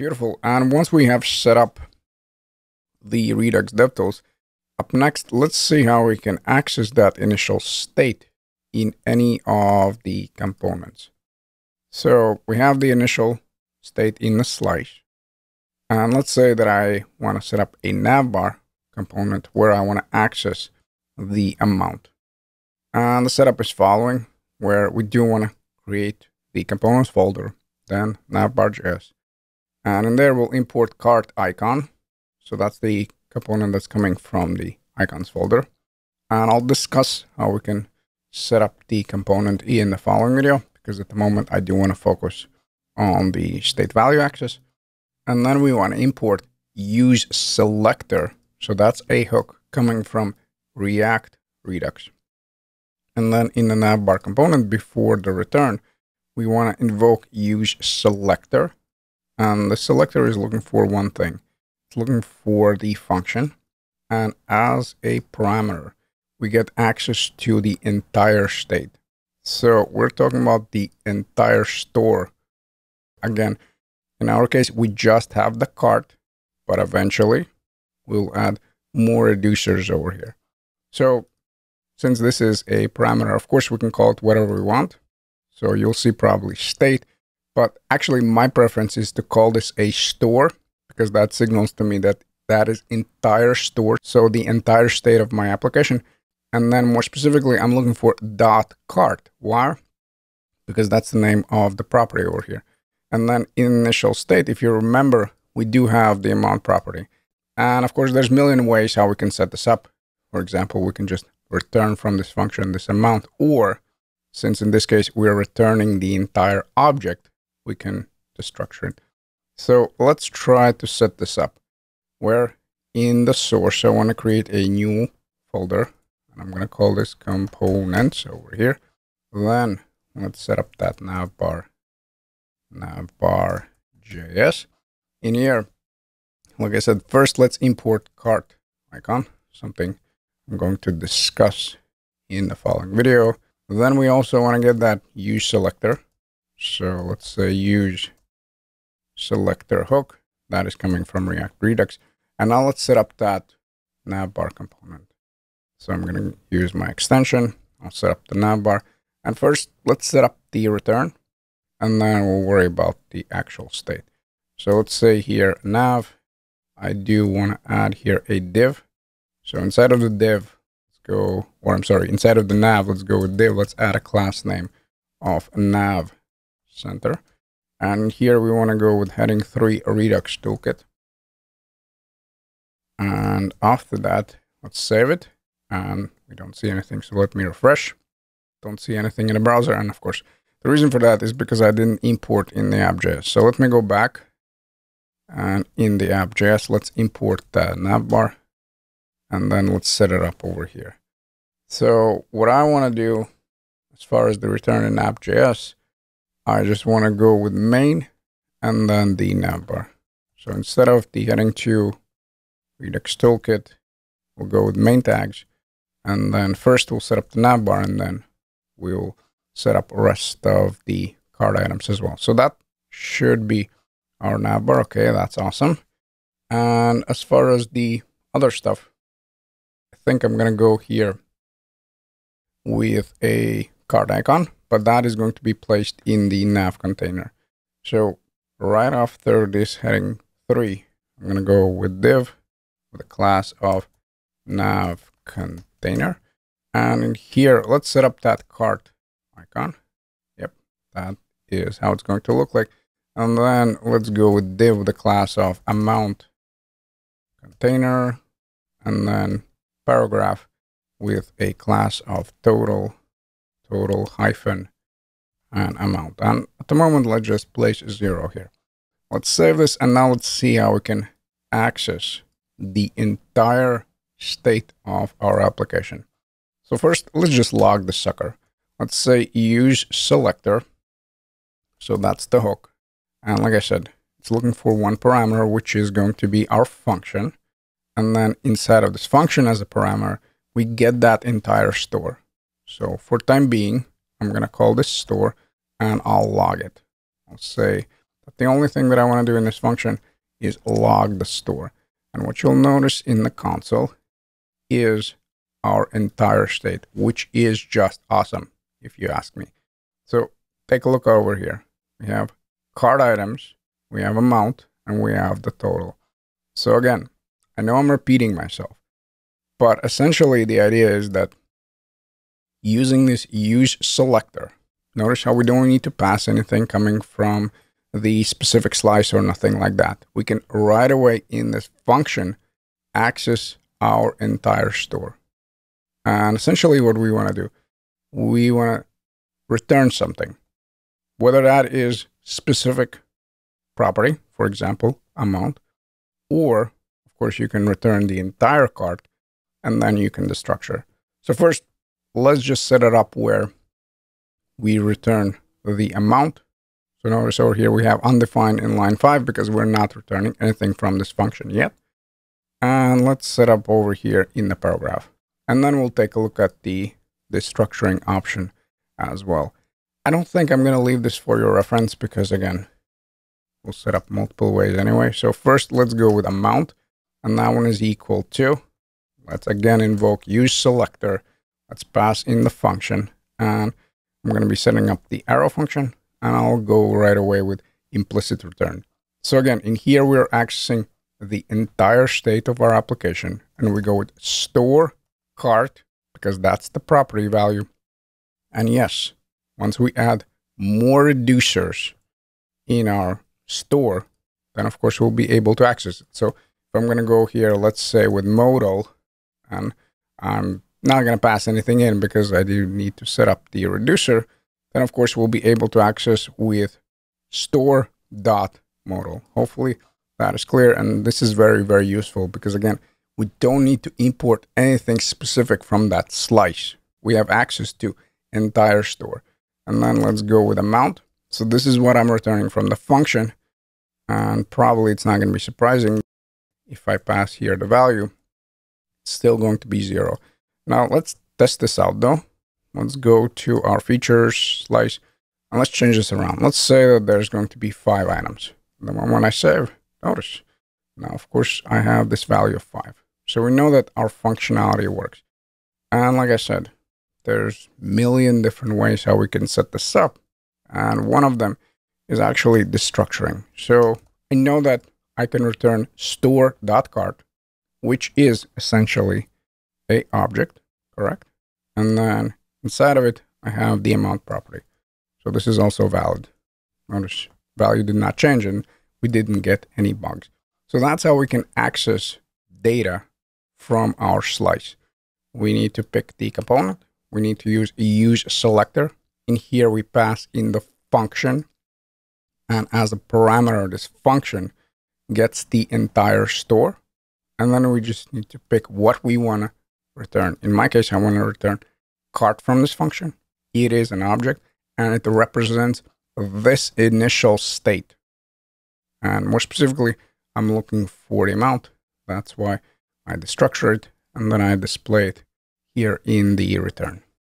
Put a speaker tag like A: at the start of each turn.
A: Beautiful. And once we have set up the Redux DevTools, up next, let's see how we can access that initial state in any of the components. So we have the initial state in the slice. And let's say that I want to set up a navbar component where I want to access the amount. And the setup is following, where we do want to create the components folder, then navbar.js. And in there, we'll import cart icon. So that's the component that's coming from the icons folder. And I'll discuss how we can set up the component in the following video, because at the moment I do want to focus on the state value access. And then we want to import use selector. So that's a hook coming from React Redux. And then in the navbar component before the return, we want to invoke use selector. And the selector is looking for one thing. It's looking for the function. And as a parameter, we get access to the entire state. So we're talking about the entire store. Again, in our case, we just have the cart, but eventually we'll add more reducers over here. So since this is a parameter, of course, we can call it whatever we want. So you'll see probably state, but actually my preference is to call this a store because that signals to me that that is entire store. So the entire state of my application. And then more specifically, I'm looking for dot cart. Why? Because that's the name of the property over here. And then initial state, if you remember, we do have the amount property. And of course, there's million ways how we can set this up. For example, we can just return from this function this amount, or since in this case we're returning the entire object, we can destructure it. So let's try to set this up. Where in the source, I want to create a new folder. And I'm going to call this components over here. Then let's set up that navbar, navbar JS. In here, like I said, first let's import cart icon, something I'm going to discuss in the following video. Then we also want to get that use selector. So let's say use selector hook. That is coming from React Redux. And now let's set up that navbar component. So I'm going to use my extension. I'll set up the navbar. And first, let's set up the return. And then we'll worry about the actual state. So let's say here nav. I do want to add here a div. So inside of the div, let's go, or I'm sorry, inside of the nav, let's go with div. Let's add a class name of nav center. And here we want to go with heading 3 Redux Toolkit. And after that, let's save it. And we don't see anything, so let me refresh. Don't see anything in the browser. And of course, the reason for that is because I didn't import in the app.js. So let me go back. And in the app.js, let's import the navbar and then let's set it up over here. So what I want to do as far as the return in app.js, I just want to go with main and then the navbar. So instead of the heading to Redux Toolkit, we'll go with main tags. And then first we'll set up the navbar and then we'll set up rest of the cart items as well. So that should be our navbar. Okay, that's awesome. And as far as the other stuff, I think I'm going to go here with a cart icon, but that is going to be placed in the nav container. So right after this heading 3, I'm going to go with div with a class of nav container. And in here, let's set up that cart icon. Yep, that is how it's going to look like. And then let's go with div with the class of amount container. And then paragraph with a class of total, total hyphen and amount. And at the moment, let's just place zero here. Let's save this and now let's see how we can access the entire state of our application. So first, let's just log the sucker. Let's say use selector. So that's the hook. And like I said, it's looking for one parameter, which is going to be our function. And then inside of this function as a parameter, we get that entire store. So for time being, I'm going to call this store and I'll log it. I'll say But the only thing that I want to do in this function is log the store. And what you'll notice in the console is our entire state, which is just awesome, if you ask me. So take a look over here. We have cart items, we have amount, and we have the total. So again, I know I'm repeating myself, but essentially the idea is that using this use selector, notice how we don't need to pass anything coming from the specific slice or nothing like that. We can right away in this function access our entire store. And essentially what we want to do, we want to return something, whether that is specific property, for example, amount, or of course you can return the entire cart and then you can destructure. So first, let's just set it up where we return the amount. So notice over here we have undefined in line five because we're not returning anything from this function yet. And let's set up over here in the paragraph. And then we'll take a look at the, the structuring option as well. I don't think I'm going to leave this for your reference because again, we'll set up multiple ways anyway. So first let's go with amount and that one is equal to, let's again invoke use selector. Let's pass in the function and I'm going to be setting up the arrow function and I'll go right away with implicit return. So again, in here, we're accessing the entire state of our application and we go with store cart because that's the property value. And yes, once we add more reducers in our store, then of course we'll be able to access it. So if I'm going to go here, let's say with modal, and I'm not going to pass anything in because I do need to set up the reducer, then of course we'll be able to access with store dot modal. Hopefully that is clear. And this is very, very useful because again, we don't need to import anything specific from that slice. We have access to entire store. And then let's go with amount. So this is what I'm returning from the function. And probably it's not going to be surprising if I pass here the value, it's still going to be zero. Now let's test this out though. Let's go to our features slice and let's change this around. Let's say that there's going to be five items. The moment I save, notice. Now, of course, I have this value of five. So we know that our functionality works. And like I said, there's million different ways how we can set this up. And one of them is actually destructuring. So I know that I can return store.cart, which is essentially a object, correct? And then inside of it, I have the amount property. So this is also valid. Notice value did not change and we didn't get any bugs. So that's how we can access data from our slice. We need to pick the component. We need to use a use selector. In here, we pass in the function. And as a parameter, this function gets the entire store. And then we just need to pick what we want to return. In my case, I want to return cart from this function. It is an object and it represents this initial state. And more specifically, I'm looking for the amount. That's why I destructure it and then I display it here in the return.